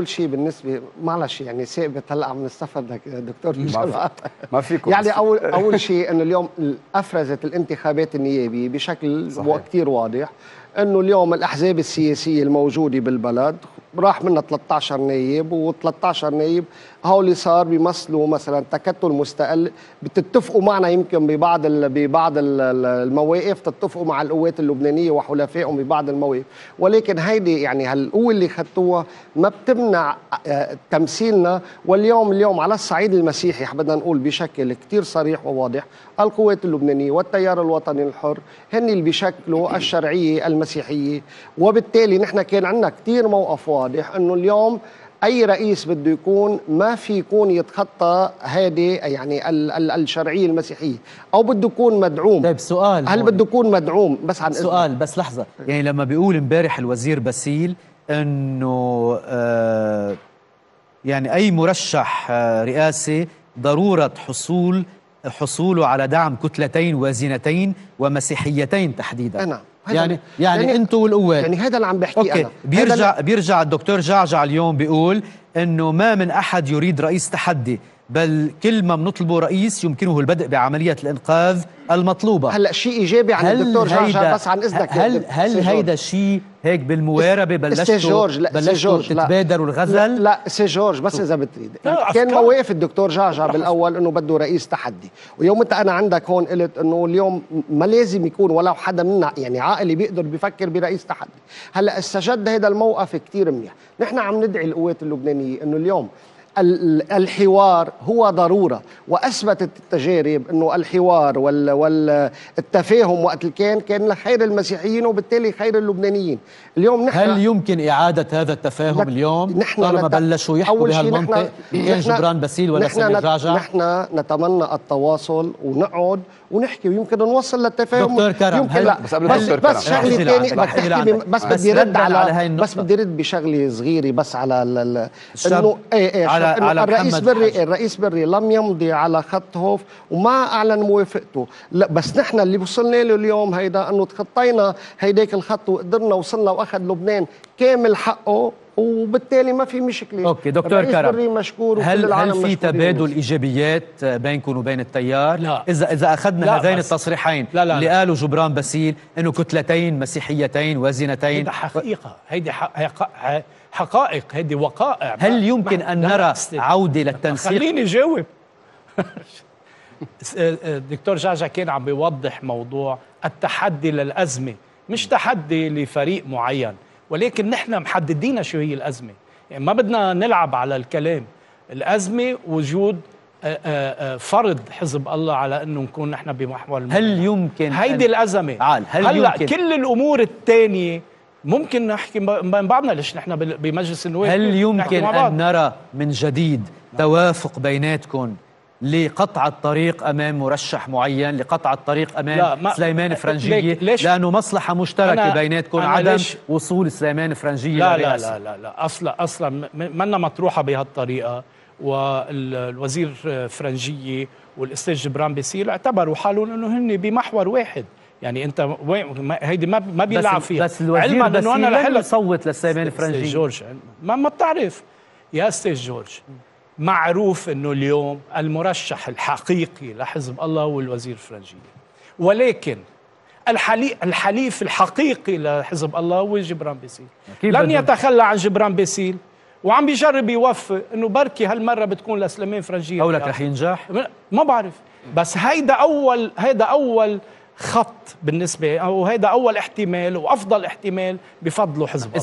اول شيء بالنسبة معلش يعني ثابت هلأ عم نستفد دكتور في ما فيكم يعني اول أول شيء إنه اليوم أفرزت الانتخابات النيابية بشكل. كثير واضح إنه اليوم الأحزاب السياسية الموجودة بالبلد راح منها 13 نايب و13 نايب هول صار بيمثلوا مثلا تكتل مستقل بتتفقوا معنا يمكن ببعض ببعض ال- ال- المواقف تتفقوا مع القوات اللبنانية وحلفائهم ببعض المواقف. ولكن هيدي يعني هالقوة اللي خدتوها ما بتمنع آه، تمثيلنا. واليوم اليوم على الصعيد المسيحي بدنا نقول بشكل كثير صريح وواضح القوات اللبنانية والتيار الوطني الحر هن اللي بيشكلوا الشرعية المسيحية. وبالتالي نحن كان عندنا كثير موقف واضح إنه اليوم أي رئيس بده يكون ما في يكون يتخطى هذه يعني ال ال الشرعية المسيحية أو بده يكون مدعوم طيب سؤال هل. بده يكون مدعوم بس عن. سؤال بس لحظة يعني لما بيقول امبارح الوزير باسيل إنه آه يعني أي مرشح آه رئاسي ضرورة حصول حصوله على دعم كتلتين وازنتين ومسيحيتين تحديدا أنا. يعني يعني, يعني- أنتم والقوات. يعني هذا اللي عم بحكيه أنا. بيرجع بيرجع الدكتور جعجع اليوم بيقول إنه ما من أحد يريد رئيس تحدي. بل كل ما بنطلبه رئيس يمكنه البدء بعملية الإنقاذ المطلوبة. هلا شيء إيجابي عن الدكتور جعجع بس عن إذنك هل هل سي هيدا جورج. شيء هيك بالمواربة سي بلشتوا جورج لا سي بلشتوا جورج لا. تتبادروا لا, الغزل؟ لا سي جورج بس إذا بتريد. لا، كان. مواقف الدكتور جعجع بالأول إنه بده رئيس تحدي. ويوم انت أنا عندك هون قلت إنه اليوم ما لازم يكون ولو حدا منا يعني عاقل بيقدر بيفكر برئيس تحدي. هلا استجد هذا الموقف كثير منيح. نحن عم ندعي القوات اللبنانية إنه اليوم ال- الحوار هو ضرورة وأثبتت التجارب إنه الحوار وال والتفاهم وقت اللي كان كان لخير المسيحيين وبالتالي خير اللبنانيين اليوم نحن هل يمكن إعادة هذا التفاهم اليوم نحن طالما نت- بلشوا يحكوا بهالمنطق نحن- كان نحن- جبران باسيل ولا سمير نت- جعجع نحن نتمنى التواصل ونقعد ونحكي ويمكن نوصل للتفاهم دكتور كرم، يمكن هل- لا بس قبل بس, دكتور بس كرم. شغله ثانية. بس بس بدي رد على على هاي النقطة. بس بدي رد بشغلة صغيرة بس على إنه إيه إيه على- على الرئيس بري حاج. الرئيس بري لم يمضي على خط هوف وما أعلن موافقته لا بس نحن اللي وصلنا له اليوم هيدا أنه تخطينا هيداك الخط وقدرنا وصلنا وأخذ لبنان كامل حقه وبالتالي ما في مشكلة okay دكتور كرم مشكور وكل هل هل في مشكورين. تبادل إيجابيات بينكم وبين التيار؟ لا. اذا إذا أخذنا هذين التصريحين لا، لا، اللي لا. قالوا جبران باسيل إنه كتلتين مسيحيتين وازنتين هيدي حق- حق- حقائق هيدي وقائع هل يمكن ما- أن نرى. عودة للتنسيق؟ خليني جاوب الدكتور جعجع كان عم بيوضح موضوع التحدي للأزمة مش تحدي لفريق معين ولكن نحن محددين شو هي الأزمة. يعني ما بدنا نلعب على الكلام. الأزمة وجود آه، آه، آه، فرض حزب الله على إنه نكون نحن بمحور هل الموضوع. يمكن هيدي عال، هل هلأ يمكن- كل الأمور الثانية ممكن نحكي بين بعضنا. ليش نحن بمجلس النواب؟ هل يمكن. أن نرى من جديد توافق بيناتكم لقطع الطريق أمام مرشح معين لقطع الطريق أمام لا، ما- سليمان فرنجيه ليش- لأنه مصلحة مشتركة بيناتكم عدم وصول سليمان فرنجيه لا لا. لا لا لا. أصلا أصلا منا مطروحة بهالطريقة والوزير فرنجيه والأستاذ جبران باسيل اعتبروا حالهم إنه هن بمحور واحد. يعني أنت وين هيدي ما ما بيلعب فيها. بس الوزير علما إنه أنا رح لم لك يصوت لسليمان أستاذ فرنجيه جورج ما ما بتعرف. يا أستاذ جورج معروف إنه اليوم المرشح الحقيقي لحزب الله هو الوزير فرنجية. ولكن الحلي الحليف الحقيقي لحزب الله هو جبران باسيل. أكيد لن يتخلى عن جبران باسيل وعم بيجرب يوفق إنه بركي هالمرة بتكون لسليمان فرنجية. قولك رح ينجح؟ ما بعرف. بس هيدا اول هيدا أول خط بالنسبة أو هيدا أول احتمال وأفضل احتمال بفضله حزب الله.